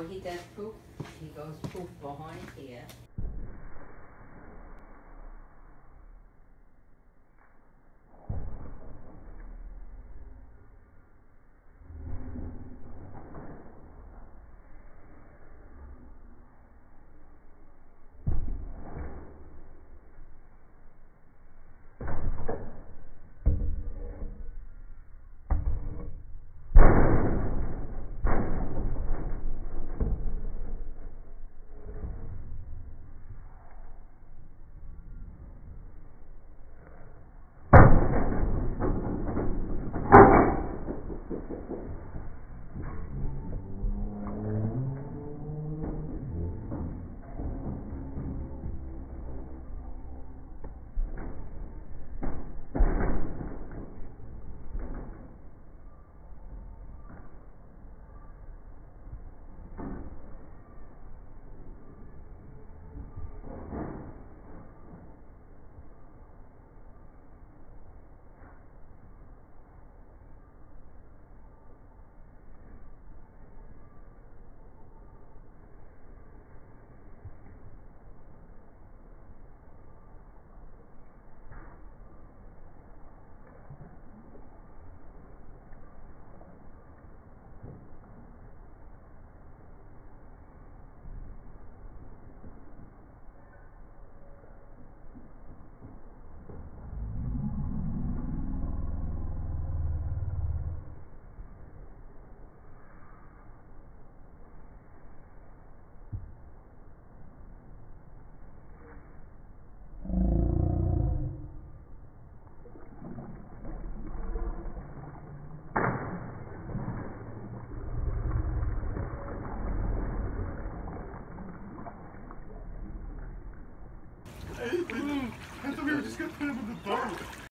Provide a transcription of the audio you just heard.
So he does poof, he goes poof behind here. I thought we were just gonna put him in the boat.